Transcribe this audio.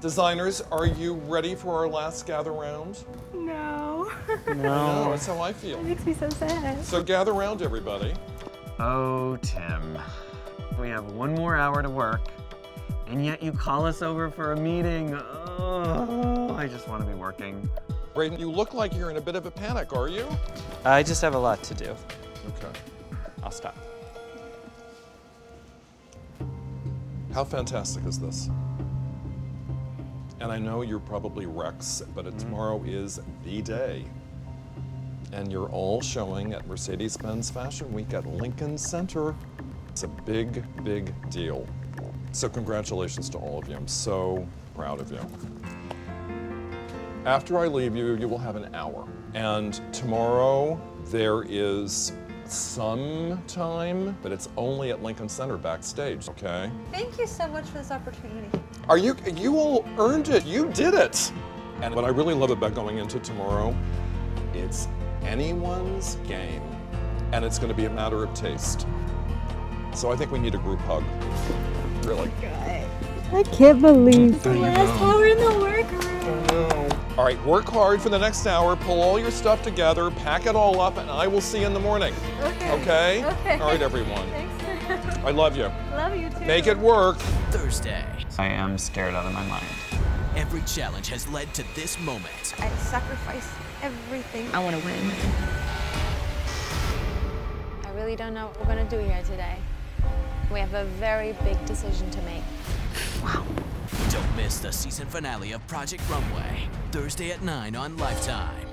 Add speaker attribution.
Speaker 1: Designers, are you ready for our last gather round?
Speaker 2: No.
Speaker 1: No, that's how I feel.
Speaker 2: It makes me so sad.
Speaker 1: So gather round, everybody.
Speaker 3: Oh, Tim. We have one more hour to work, and yet you call us over for a meeting. Oh, I just want to be working.
Speaker 1: Bradon, you look like you're in a bit of a panic, are you?
Speaker 4: I just have a lot to do.
Speaker 1: Okay.
Speaker 4: I'll stop.
Speaker 1: How fantastic is this? And I know you're probably wrecks, but it- tomorrow is the day. And you're all showing at Mercedes-Benz Fashion Week at Lincoln Center. It's a big, big deal. So congratulations to all of you. I'm so proud of you. After I leave you, you will have an hour. And tomorrow there is some time, but it's only at Lincoln Center backstage, okay?
Speaker 5: Thank you so much for this opportunity.
Speaker 1: Are you, you all earned it. You did it. And what I really love about going into tomorrow, it's anyone's game. And it's going to be a matter of taste. So I think we need a group hug. Really.
Speaker 2: I can't believe
Speaker 1: I
Speaker 2: last hour in the workroom.
Speaker 1: All right, work hard for the next hour. Pull all your stuff together, pack it all up, and I will see you in the morning.
Speaker 5: Okay.
Speaker 1: Okay?
Speaker 5: Okay.
Speaker 1: All right, everyone.
Speaker 5: Thanks.
Speaker 1: I love you.
Speaker 5: Love you too.
Speaker 1: Make it work.
Speaker 6: Thursday.
Speaker 3: I am scared out of my mind.
Speaker 6: Every challenge has led to this moment.
Speaker 5: I sacrificed everything.
Speaker 2: I want to win.
Speaker 7: I really don't know what we're gonna do here today. We have a very big decision to make.
Speaker 6: Miss the season finale of Project Runway. Thursday at 9 on Lifetime.